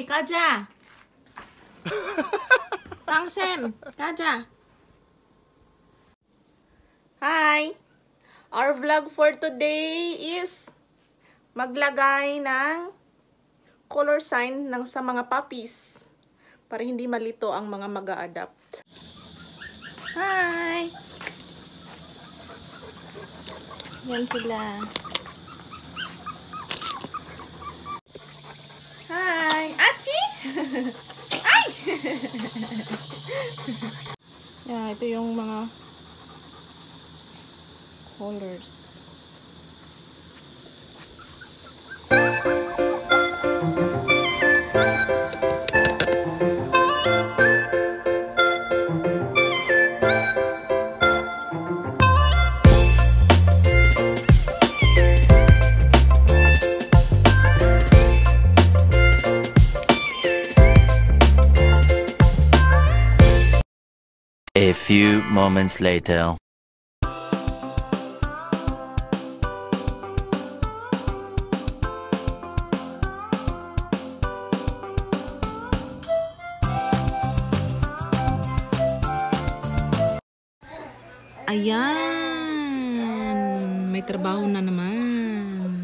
헤이, 가자. 땅쌤, 가자. Hi! Our vlog for today is maglagay ng color sign ng sa mga puppies para hindi malito ang mga mag adapt Hi! Yan sila. Ay! yeah, ito yung mga colors. A few moments later. Ayan. May trabaho na naman.